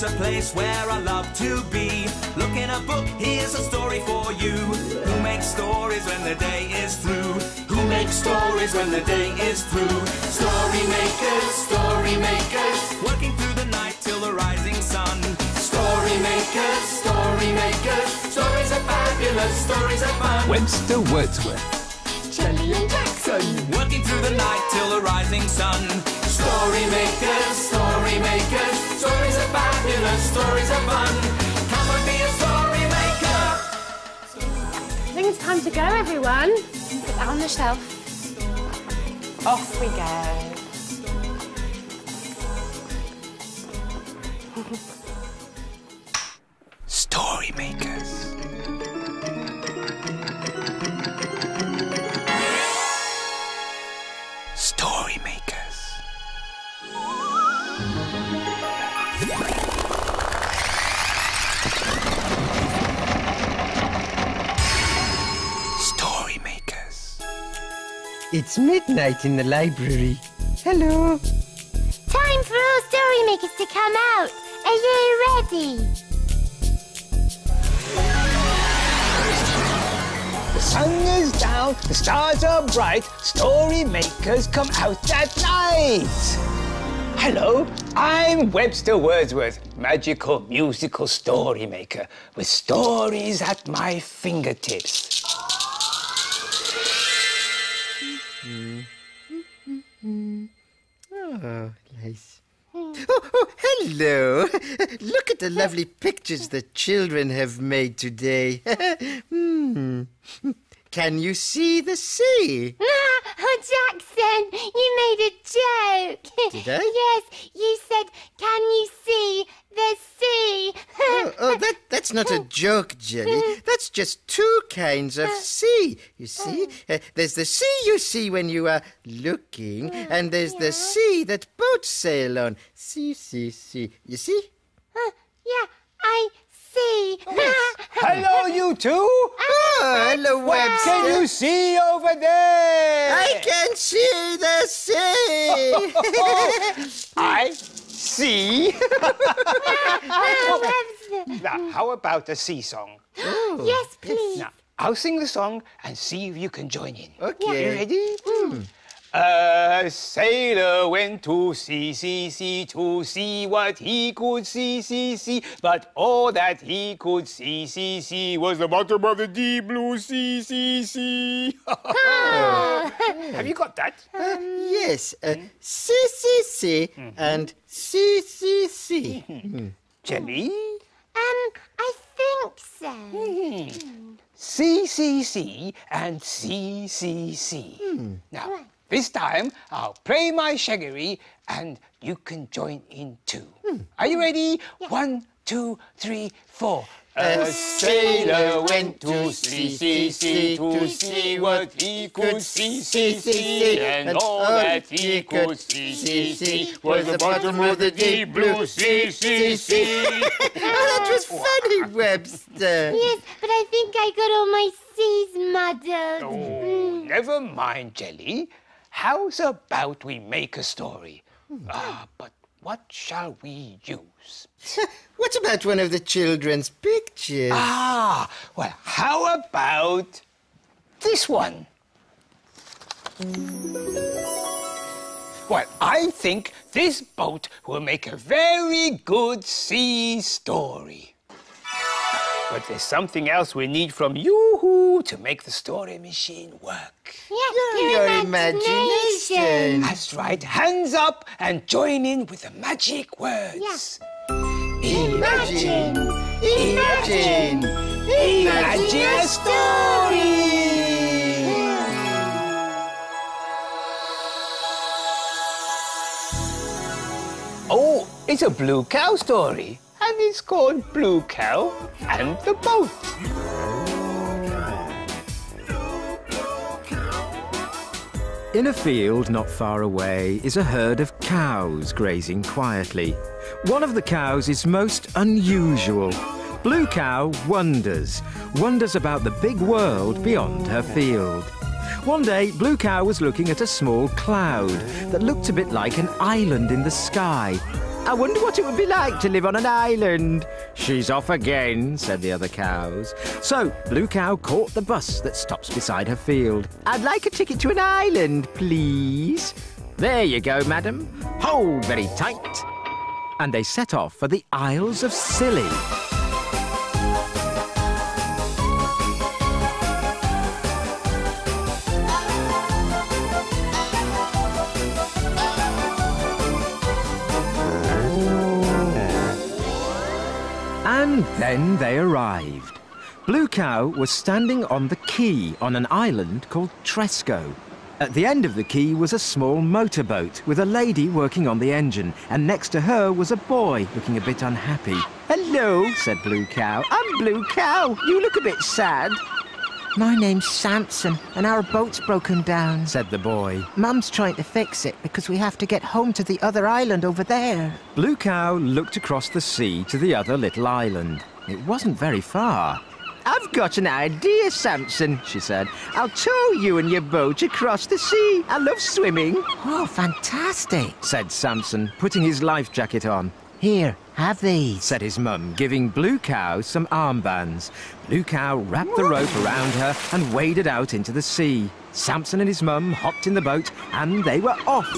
It's a place where I love to be. Look in a book, here's a story for you. Who makes stories when the day is through? Who makes stories when the day is through? Story makers, story makers, working through the night till the rising sun. Story makers, story makers, stories are fabulous, stories are fun. Webster Wordsworth. Jelly and Jackson. Working through the night till the rising sun. Story makers, stories are fun. Come and be a story maker. I think it's time to go, everyone. Put that on the shelf. Off we go. It's midnight in the library. Hello. Time for all story makers to come out. Are you ready? The sun is down, the stars are bright, story makers come out at night. Hello, I'm Webster Wordsworth, magical musical story maker, with stories at my fingertips. Oh, nice. Oh, oh, hello. Look at the lovely pictures the children have made today. hmm. Can you see the sea? Oh, Jackson, you made a joke. Did I? yes, you said, can you see the sea? Oh, oh, that, that's not a joke, Jelly. That's just two kinds of sea. You see? Uh, there's the sea you see when you are looking, and there's the sea that boats sail on. See, see, see. You see? Uh, yeah, I see. Hello, you two. Oh, hello, What Webster. can you see over there? I can see the sea. I see. Now, how about a sea song? Yes, please. Now, I'll sing the song and see if you can join in. Okay. You ready? Hmm. A sailor went to sea, sea, sea, to see what he could see, see, see. But all that he could see, see, see was the bottom of the deep blue sea, sea, sea. Have you got that? yes, uh, see, see, see, and see, see, see. Jelly? Um, I think so. Mm-hmm. C, C, C, and C, C, C. Now, this time I'll play my shaggery and you can join in too. Are you ready? One, two, three, four. A sailor went to sea, sea, sea, to see what he could see, see, see, and all that he could see, see, see, was the bottom of the deep blue sea, sea, sea. Oh, that was funny, Webster. Yes, but I think I got all my seas muddled. Oh, never mind, Jelly. How's about we make a story? Ah, but what shall we use? What about one of the children's pictures? Ah, well, how about this one? Well, I think this boat will make a very good sea story. But there's something else we need from you to make the story machine work. Yeah, your imagination. That's right. Hands up and join in with the magic words. Imagine, imagine, Imagine a story. Oh, it's a blue cow story. And it's called Blue Cow and the Boat. In a field not far away is a herd of cows grazing quietly. One of the cows is most unusual. Blue Cow wonders, wonders about the big world beyond her field. One day, Blue Cow was looking at a small cloud that looked a bit like an island in the sky. I wonder what it would be like to live on an island. She's off again, said the other cows. So Blue Cow caught the bus that stops beside her field. I'd like a ticket to an island, please. There you go, madam. Hold very tight. And they set off for the Isles of Scilly. And then they arrived. Blue Cow was standing on the quay on an island called Tresco. At the end of the quay was a small motorboat with a lady working on the engine, and next to her was a boy looking a bit unhappy. Hello, said Blue Cow. I'm Blue Cow. You look a bit sad. My name's Samson, and our boat's broken down, said the boy. Mum's trying to fix it because we have to get home to the other island over there. Blue Cow looked across the sea to the other little island. It wasn't very far. I've got an idea, Samson, she said. I'll tow you and your boat across the sea. I love swimming. Oh, fantastic, said Samson, putting his life jacket on. Here, have these, said his mum, giving Blue Cow some armbands. Blue Cow wrapped the rope around her and waded out into the sea. Samson and his mum hopped in the boat and they were off.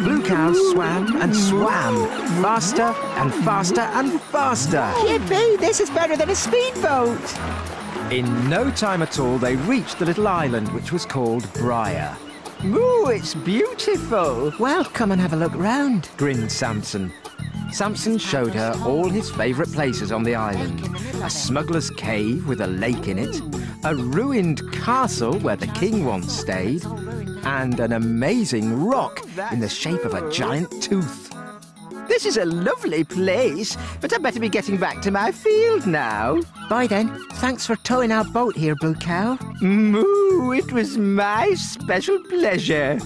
Blue Cow swam and swam, faster and faster and faster. Yippee, this is better than a speedboat. In no time at all, they reached the little island, which was called Bryher. Ooh, it's beautiful. Well, come and have a look round, grinned Samson. Samson showed her all his favourite places on the island. A smuggler's cave with a lake in it, a ruined castle where the king once stayed, and an amazing rock in the shape of a giant tooth. This is a lovely place, but I'd better be getting back to my field now. Bye then. Thanks for towing our boat here, Blue Cow. Moo, it was my special pleasure.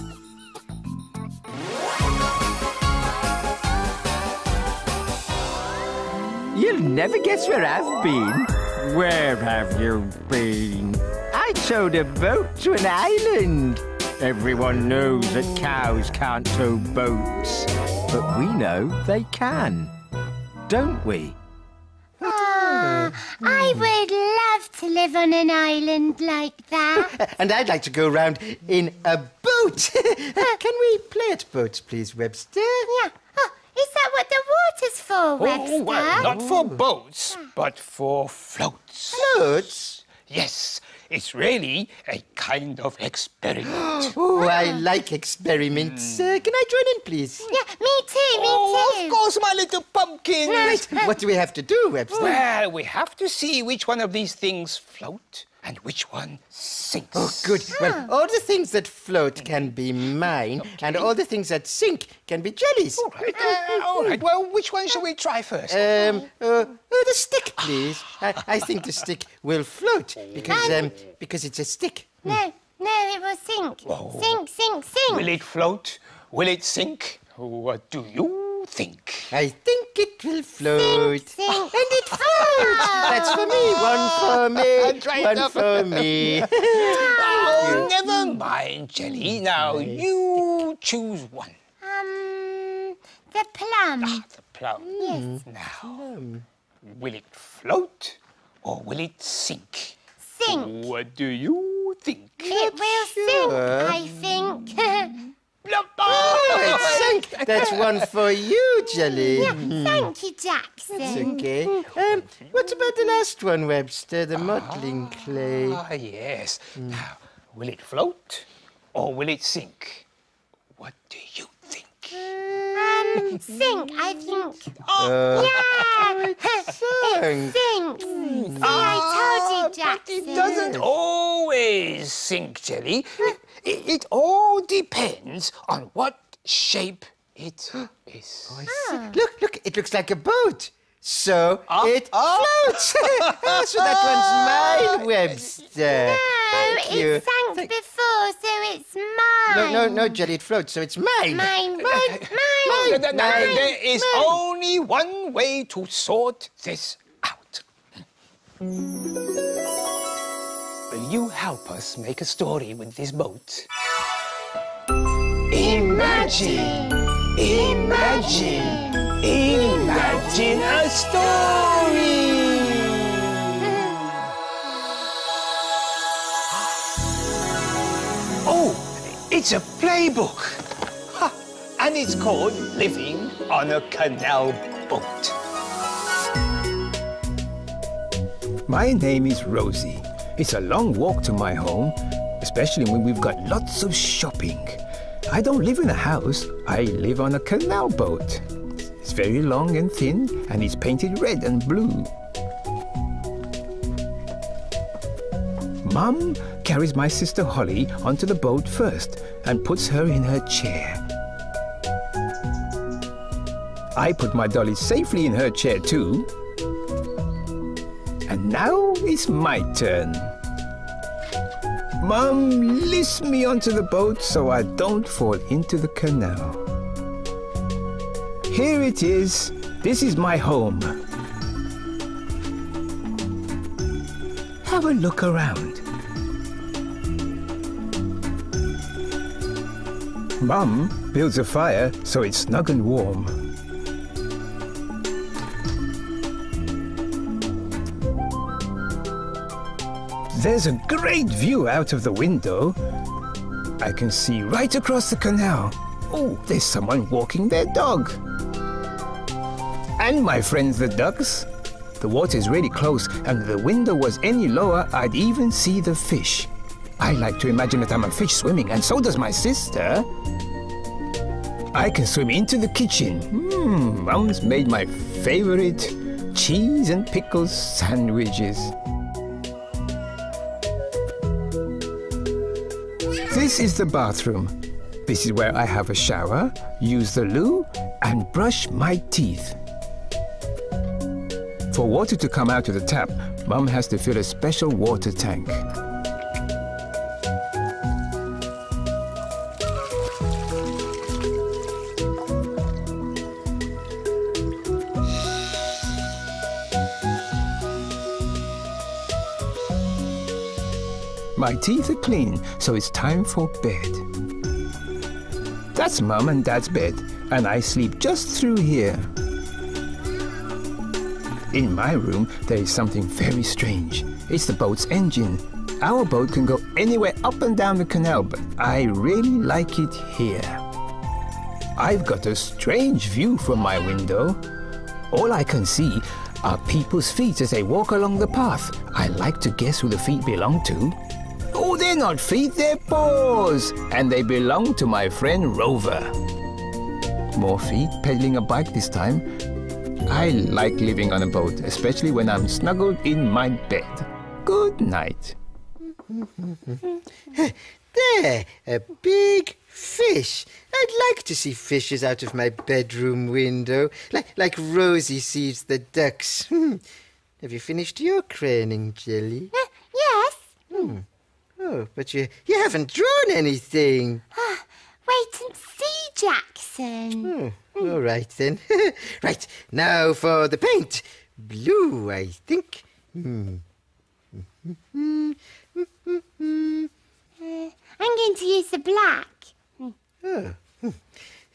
You'll never guess where I've been. Where have you been? I towed a boat to an island. Everyone knows that cows can't tow boats, but we know they can. Don't we? Ah, I would love to live on an island like that. And I'd like to go round in a boat. Can we play at boats, please, Webster? yeah. Oh, is that what the water's for, Webster? Oh, well, not for boats, but for floats. Floats? Yes, it's really a kind of experiment. Oh, I like experiments. Uh, can I join in, please? Yeah, me too, me oh, too. of course, my little pumpkin. Right. What do we have to do, Webster? Well, we have to see which one of these things float and which one sinks. Oh, good. Well, all the things that float can be mine, and all the things that sink can be jellies. All right, uh, all right. Well, which one shall we try first? Um, uh, uh, the stick, please. I, I think the stick will float because um, because it's a stick. No, no, it will sink. Sink, sink, sink. Will it float? Will it sink? What do you think? I think it will float. sink. And it floats. That's for me. One for me. Try it One up. for me. Oh, never mind, Jelly. Now you choose one. Um, the plum. Ah, the plum. Yes. Now, will it float or will it sink? Sink. What do you think? It will sink, I think. Plop. Oh, it sank. That's one for you, Jelly. Yeah, Thank you, Jackson. It's okay. Um, what about the last one, Webster? The modelling clay. Ah, yes. Now, will it float or will it sink? What do you think? Um, sink, I think. Uh, Yeah! sank. Sinks. See, I told you, But Jackson. it doesn't always sink, Jelly. It, it, it all depends on what shape it is. Oh, ah. Look, look, it looks like a boat. So ah. it ah. floats. so that one's mine, Webster. No, Thank you. it sank Thank- before, so it's mine. no, no, Jelly, it floats, so it's mine. Mine, mine, No, mine. no, no, Mine. there is only one way to sort this out. Will you help us make a story with this boat? Imagine, imagine, Imagine a story. Oh, it's a playbook. And it's called Living on a Canal Boat. My name is Rosie. It's a long walk to my home, especially when we've got lots of shopping. I don't live in a house, I live on a canal boat. It's very long and thin, and it's painted red and blue. Mum carries my sister Holly onto the boat first and puts her in her chair. I put my dolly safely in her chair too. And now it's my turn. Mum lifts me onto the boat so I don't fall into the canal. Here it is. This is my home. Have a look around. Mum builds a fire so it's snug and warm. There's a great view out of the window. I can see right across the canal. Oh, there's someone walking their dog. And my friends the ducks. The water is really close, and if the window was any lower, I'd even see the fish. I like to imagine that I'm a fish swimming, and so does my sister. I can swim into the kitchen. Mmm, Mum's made my favorite cheese and pickles sandwiches. This is the bathroom. This is where I have a shower, use the loo, and brush my teeth. For water to come out of the tap, Mum has to fill a special water tank. My teeth are clean, so it's time for bed. That's Mum and Dad's bed, and I sleep just through here. In my room, there is something very strange. It's the boat's engine. Our boat can go anywhere up and down the canal, but I really like it here. I've got a strange view from my window. All I can see are people's feet as they walk along the path. I like to guess who the feet belong to. Oh, they're not feet, they're paws. And they belong to my friend Rover. More feet pedaling a bike this time. I like living on a boat, especially when I'm snuggled in my bed. Good night. There, a big fish. I'd like to see fishes out of my bedroom window, like like Rosie sees the ducks. Hmm. Have you finished your craning, Jelly? Uh, yes. Oh, but you you haven't drawn anything. Wait and see, Jackson. Oh, all right then. right now for the paint. Blue, I think. Hmm. Uh, I'm going to use the black. Oh.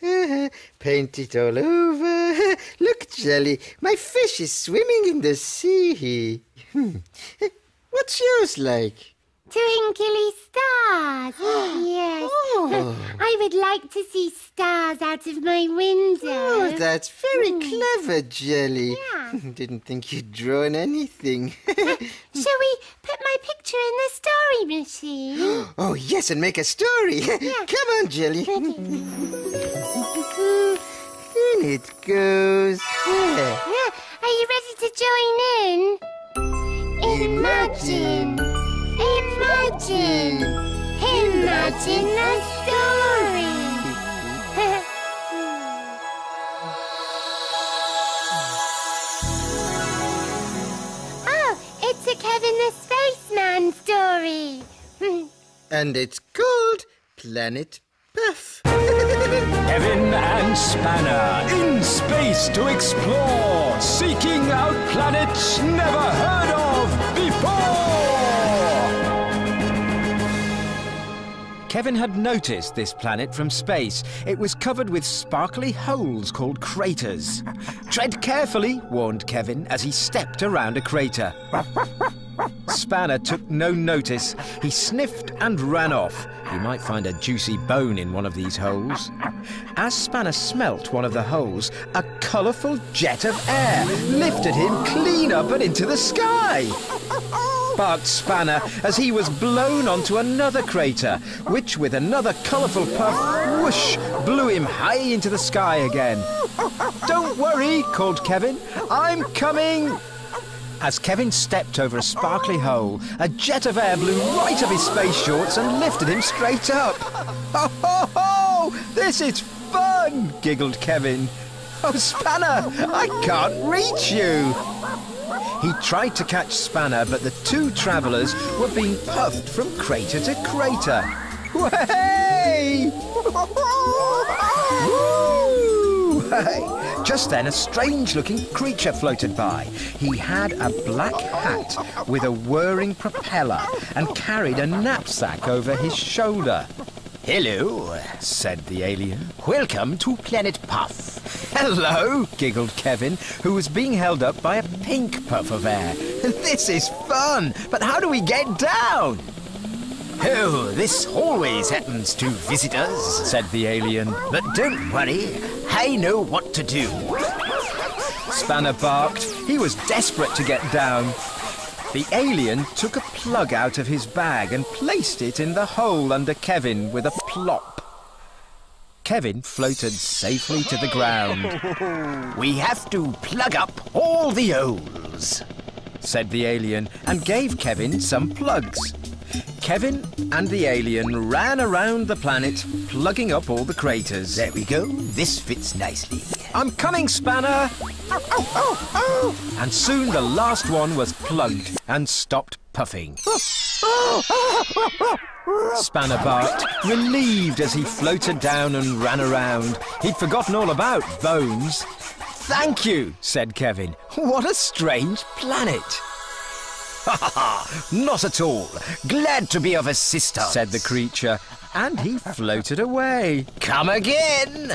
Paint it all over. Look, Jelly, my fish is swimming in the sea. Hmm. What's yours like? Twinkly stars. Oh. yes. Oh. I would like to see stars out of my window. Oh, that's very hmm. clever, Jelly. Yeah. Didn't think you'd drawn anything. Shall we put my picture in the story machine? oh, yes, and make a story. Yeah. Come on, Jelly. in it goes. Yeah, Are you ready to join in? Imagine, imagine, imagine a story. oh, it's a Kevin the Spaceman story. And it's called Planet Puff. Kevin and Spanner in space to explore, seeking out planets never heard of. Kevin had noticed this planet from space. It was covered with sparkly holes called craters. Tread carefully, warned Kevin as he stepped around a crater. Spanner took no notice. He sniffed and ran off. He might find a juicy bone in one of these holes. As Spanner smelt one of the holes, a colourful jet of air lifted him clean up and into the sky. Barked Spanner as he was blown onto another crater, which with another colourful puff, whoosh, blew him high into the sky again. Don't worry, called Kevin. I'm coming. As Kevin stepped over a sparkly hole, a jet of air blew right up his space shorts and lifted him straight up. Ho, ho, ho! This is fun, giggled Kevin. Oh, Spanner, I can't reach you. He tried to catch Spanner, but the two travellers were being puffed from crater to crater. Just then, a strange looking creature floated by. He had a black hat with a whirring propeller and carried a knapsack over his shoulder. Hello, said the alien. Welcome to Planet Puff. Hello, giggled Kevin, who was being held up by a pink puff of air. This is fun, but how do we get down? Oh, this always happens to visitors, said the alien. But don't worry, I know what to do. Spanner barked. He was desperate to get down. The alien took a plug out of his bag and placed it in the hole under Kevin with a plop. Kevin floated safely to the ground. We have to plug up all the holes, said the alien, and gave Kevin some plugs. Kevin and the alien ran around the planet, plugging up all the craters. There we go. This fits nicely. I'm coming, Spanner! And soon the last one was plugged and stopped puffing. Spanner barked, relieved as he floated down and ran around. He'd forgotten all about bones. Thank you, said Kevin. What a strange planet. Ha ha ha! Not at all. Glad to be of assistance, said the creature, and he floated away. Come again!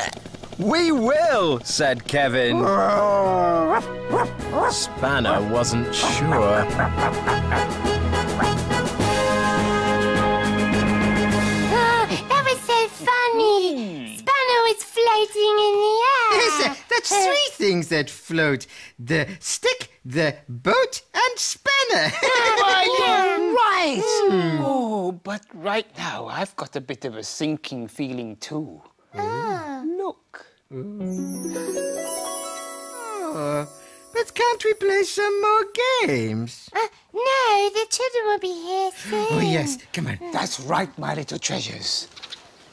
We will, said Kevin. Spanner wasn't sure. Oh, that was so funny. Spanner was floating in the air. Yes, uh, that's three things that float the stick, the boat, and Spanner. Right! Oh, but right now I've got a bit of a sinking feeling too. Look. Oh, but can't we play some more games? Uh, no, the children will be here soon. Oh, yes. Come on. That's right, my little treasures.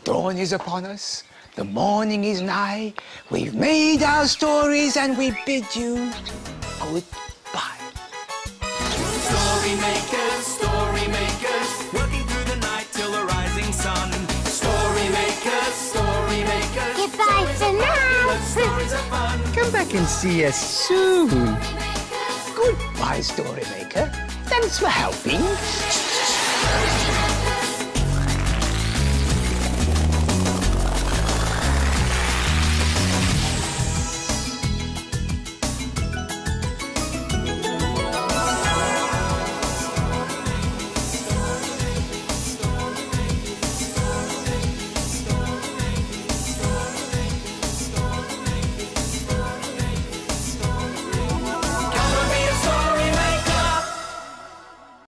Dawn is upon us. The morning is nigh. We've made our stories and we bid you goodbye. Story makers, Come back and see us soon. Goodbye, story maker. Thanks for helping.